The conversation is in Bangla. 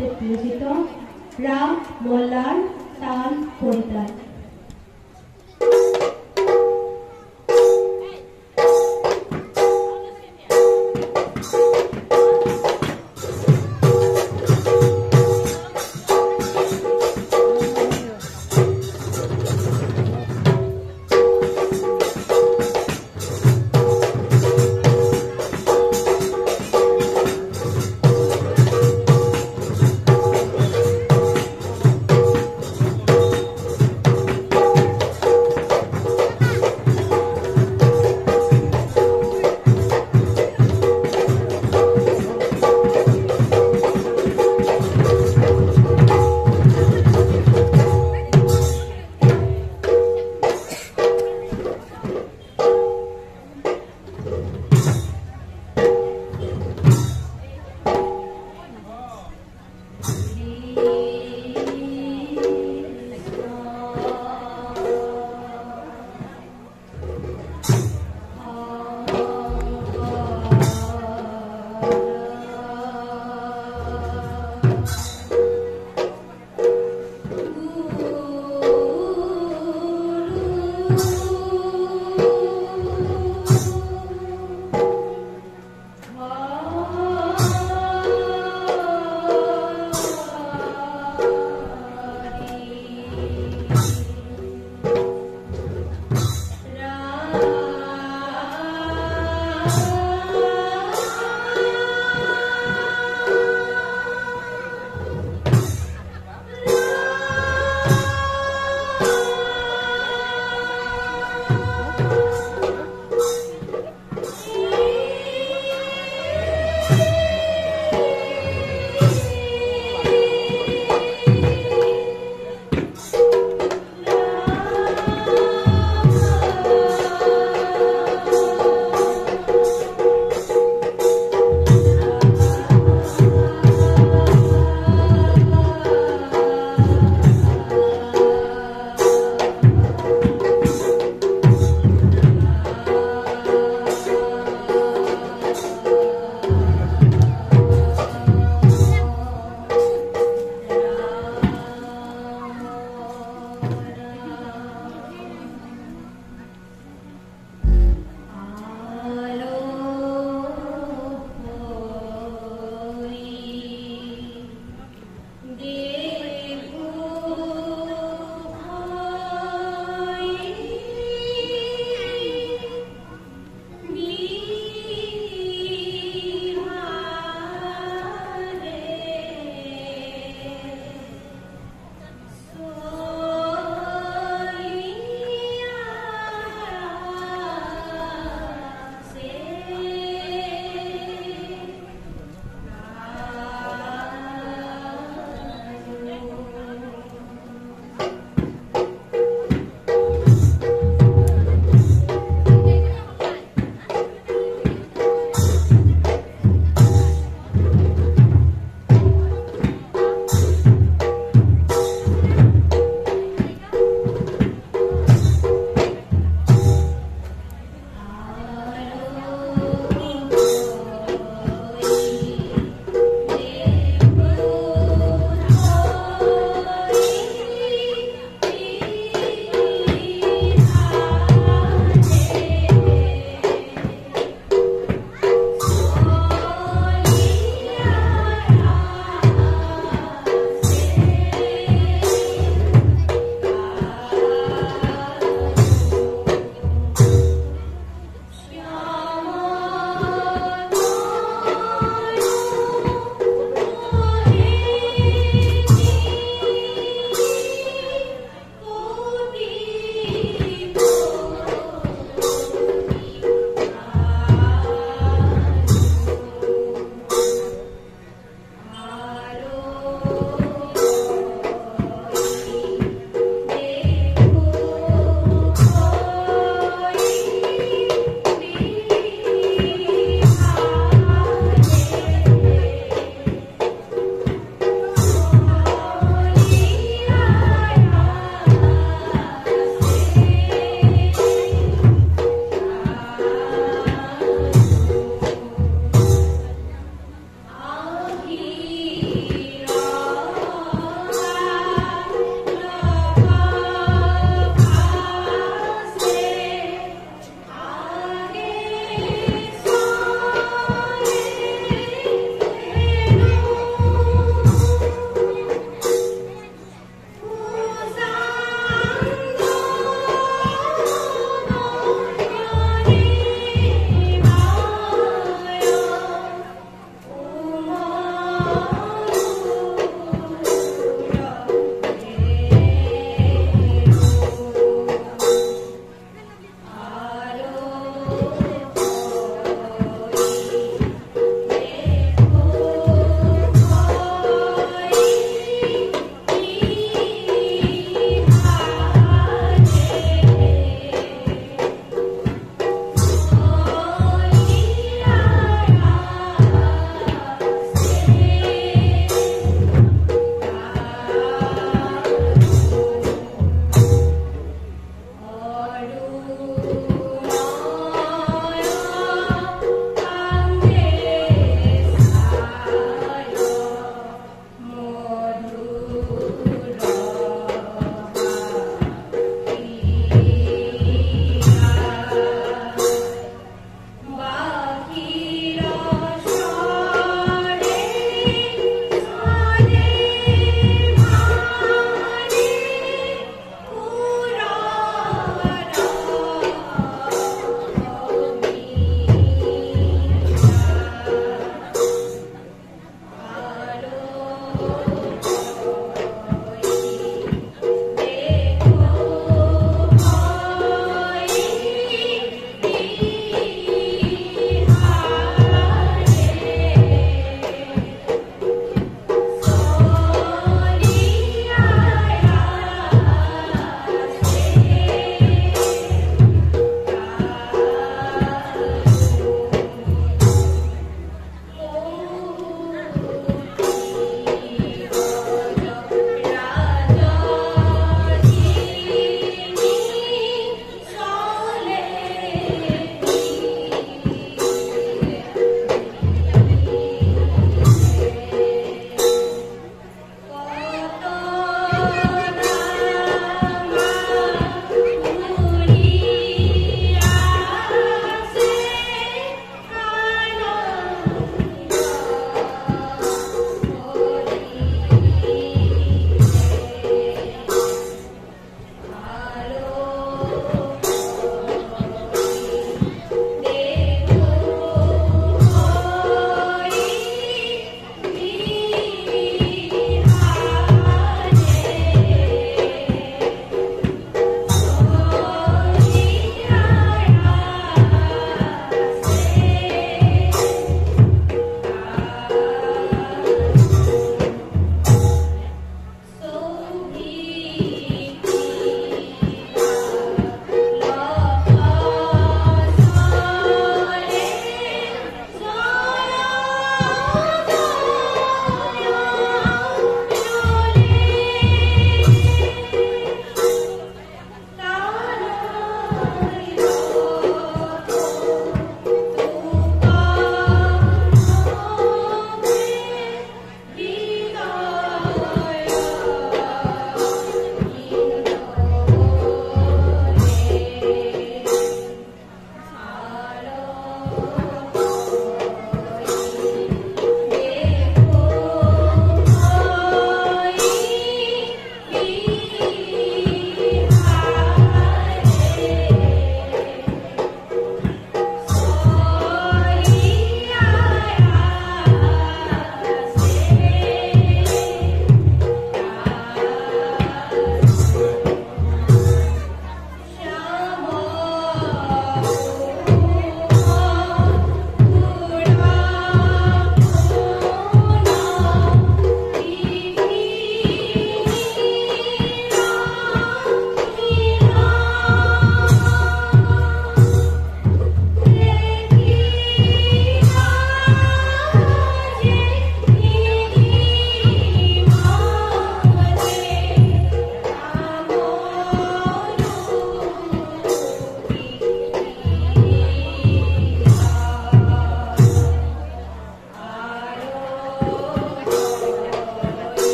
হাতে রাম মোল্লার তাল পরিতাল।